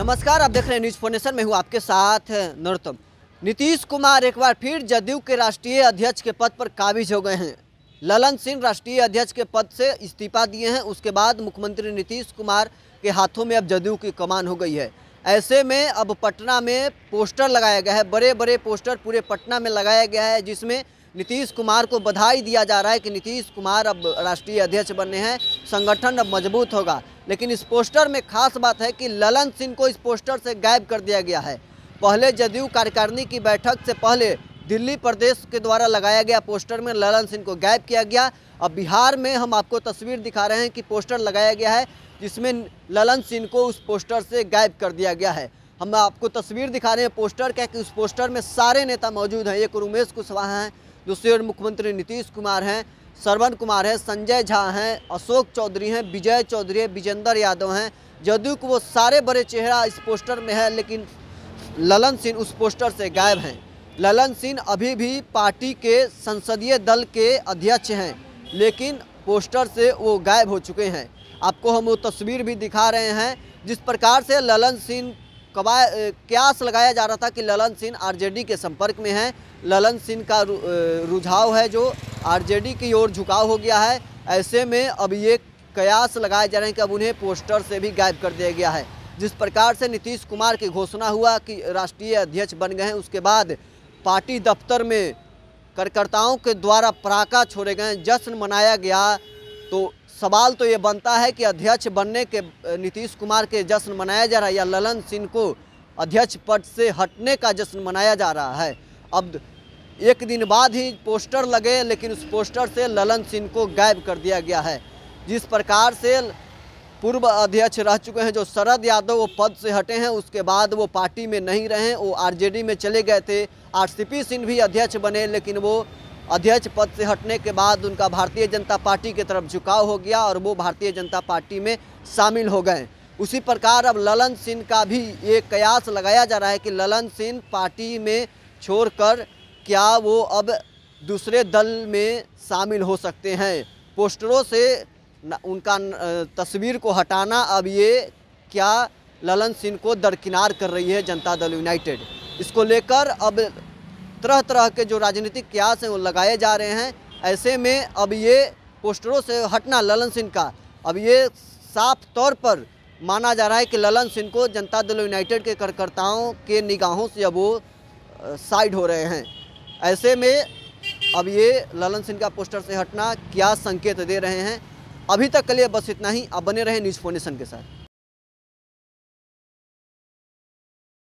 नमस्कार, आप देख रहे हैं न्यूज़ फोनेशन में हूँ आपके साथ नरोत्तम। नीतीश कुमार एक बार फिर जदयू के राष्ट्रीय अध्यक्ष के पद पर काबिज हो गए हैं। ललन सिंह राष्ट्रीय अध्यक्ष के पद से इस्तीफा दिए हैं, उसके बाद मुख्यमंत्री नीतीश कुमार के हाथों में अब जदयू की कमान हो गई है। ऐसे में अब पटना में पोस्टर लगाया गया है बड़े बड़े पोस्टर पूरे पटना में लगाया गया है, जिसमें नीतीश कुमार को बधाई दिया जा रहा है कि नीतीश कुमार अब राष्ट्रीय अध्यक्ष बनने हैं, संगठन अब मज़बूत होगा। लेकिन इस पोस्टर में खास बात है कि ललन सिंह को इस पोस्टर से गायब कर दिया गया है। पहले जदयू कार्यकारिणी की बैठक से पहले दिल्ली प्रदेश के द्वारा लगाया गया पोस्टर में ललन सिंह को गायब किया गया। अब बिहार में हम आपको तस्वीर दिखा रहे हैं कि पोस्टर लगाया गया है, जिसमें ललन सिंह को उस पोस्टर से गायब कर दिया गया है। हम आपको तस्वीर दिखा रहे हैं पोस्टर, क्या कि उस पोस्टर में सारे नेता मौजूद हैं। एक उमेश कुशवाहा हैं। दूसरी ओर मुख्यमंत्री नीतीश कुमार हैं श्रवण कुमार हैं, संजय झा हैं, अशोक चौधरी हैं, विजय चौधरी है, विजेंद्र यादव हैं। जदयू को वो सारे बड़े चेहरा इस पोस्टर में है, लेकिन ललन सिंह उस पोस्टर से गायब हैं। ललन सिंह अभी भी पार्टी के संसदीय दल के अध्यक्ष हैं, लेकिन पोस्टर से वो गायब हो चुके हैं। आपको हम वो तस्वीर भी दिखा रहे हैं, जिस प्रकार से ललन सिंह कबा क्यास लगाया जा रहा था कि ललन सिंह आरजेडी के संपर्क में हैं। ललन सिंह का रुझाव है जो आरजेडी की ओर झुकाव हो गया है। ऐसे में अब ये कयास लगाए जा रहे हैं कि अब उन्हें पोस्टर से भी गायब कर दिया गया है। जिस प्रकार से नीतीश कुमार की घोषणा हुआ कि राष्ट्रीय अध्यक्ष बन गए हैं, उसके बाद पार्टी दफ्तर में कार्यकर्ताओं के द्वारा पराका छोड़े गए जश्न मनाया गया तो सवाल तो ये बनता है कि अध्यक्ष बनने के, नीतीश कुमार के जश्न मनाया जा रहा है या ललन सिंह को अध्यक्ष पद से हटने का जश्न मनाया जा रहा है? अब एक दिन बाद ही पोस्टर लगे, लेकिन उस पोस्टर से ललन सिंह को गायब कर दिया गया है। जिस प्रकार से पूर्व अध्यक्ष रह चुके हैं, जो शरद यादव वो पद से हटे हैं, उसके बाद वो पार्टी में नहीं रहे, वो आरजेडी में चले गए थे। आरसीपी सिंह भी अध्यक्ष बने, लेकिन वो अध्यक्ष पद से हटने के बाद उनका भारतीय जनता पार्टी की तरफ़ झुकाव हो गया और वो भारतीय जनता पार्टी में शामिल हो गए। उसी प्रकार अब ललन सिंह का भी ये कयास लगाया जा रहा है कि ललन सिंह पार्टी में छोड़कर क्या वो अब दूसरे दल में शामिल हो सकते हैं? पोस्टरों से उनका तस्वीर को हटाना अब ये क्या ललन सिंह को दरकिनार कर रही है जनता दल यूनाइटेड? इसको लेकर अब तरह तरह के जो राजनीतिक क्यास हैं वो लगाए जा रहे हैं। ऐसे में अब ये पोस्टरों से हटना ललन सिंह का। अब ये साफ़ तौर पर माना जा रहा है कि ललन सिंह को जनता दल यूनाइटेड के कार्यकर्ताओं के निगाहों से अब वो साइड हो रहे हैं। ऐसे में अब ये ललन सिंह का पोस्टर से हटना क्या संकेत दे रहे हैं, अभी तक के लिए बस इतना ही। अब बने रहे न्यूज़ फोनेशन के साथ।